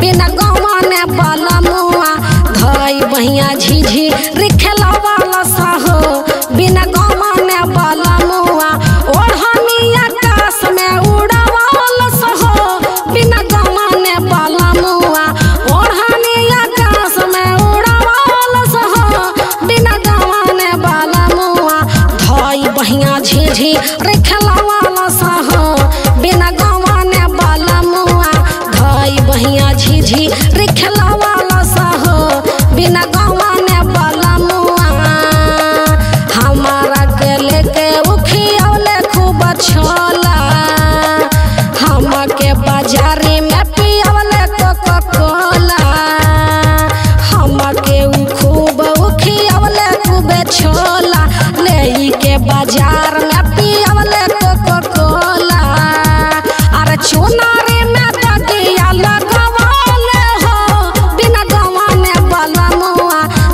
बिना गवाने वाला मुआ। धई बहिया झिझिर खेलवाला सहो। बिना गवाने वाला मुआ। ओढ़नी आकाश में उड़ावाला सहो। बिना गवाने वाला मुआ। ओढ़नी आकाश में उड़ावाला सहो। बिना गवाने वाला मुआ। धई बहिया झिझी रे खेलवाला बहिया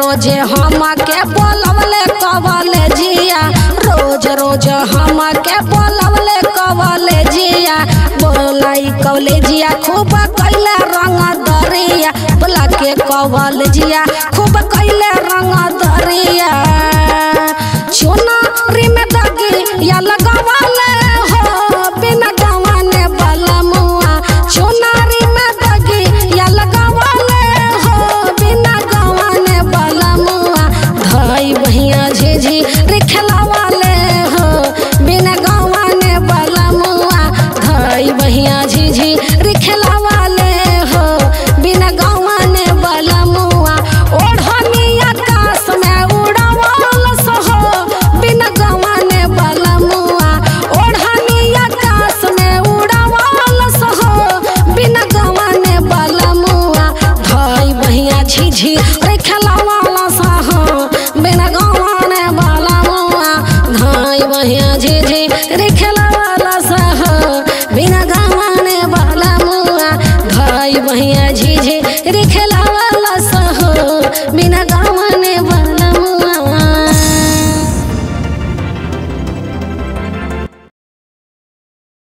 रोज़े हम के बोलवले कवले जिया। रोज रोज हम के बोलवले कवले जिया। बोलाई कवले जिया, खूब कैला रंग दरिया। बोला के कवल जिया, खूब कैला रंग रे वाला भाई बहिया वाला बिना